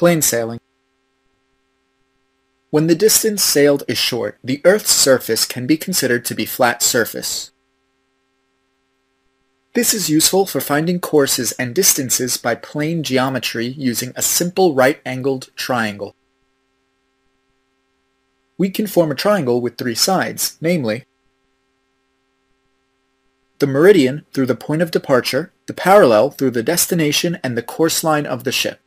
Plane sailing. When the distance sailed is short, the Earth's surface can be considered to be flat surface. This is useful for finding courses and distances by plane geometry using a simple right-angled triangle. We can form a triangle with three sides, namely the meridian through the point of departure, the parallel through the destination and the course line of the ship.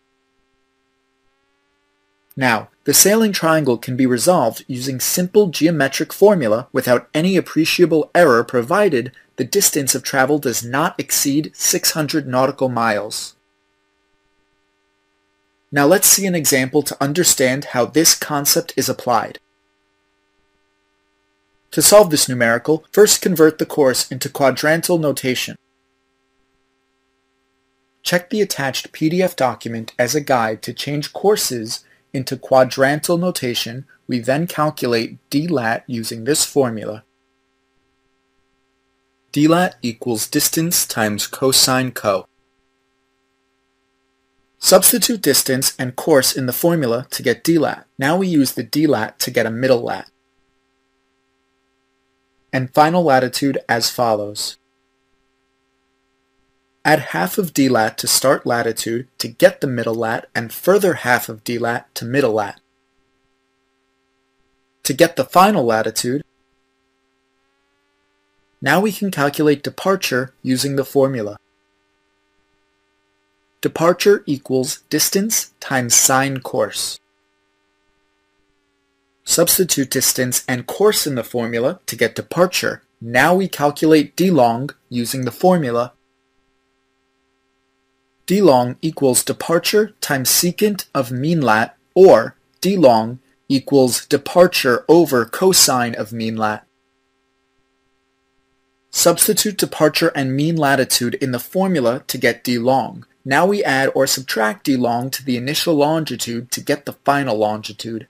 Now, the sailing triangle can be resolved using simple geometric formula without any appreciable error provided the distance of travel does not exceed 600 nautical miles. Now let's see an example to understand how this concept is applied. To solve this numerical, first convert the course into quadrantal notation. Check the attached PDF document as a guide to change courses into quadrantal notation, we then calculate dlat using this formula. dlat equals distance times cosine co. Substitute distance and course in the formula to get dlat. Now we use the dlat to get a middle lat. And final latitude as follows. Add half of dlat to start latitude to get the middle lat and further half of dlat to middle lat. To get the final latitude, now we can calculate departure using the formula. Departure equals distance times sine course. Substitute distance and course in the formula to get departure. Now we calculate d long using the formula d long equals departure times secant of mean lat, or d long equals departure over cosine of mean lat. Substitute departure and mean latitude in the formula to get d long. Now we add or subtract d long to the initial longitude to get the final longitude.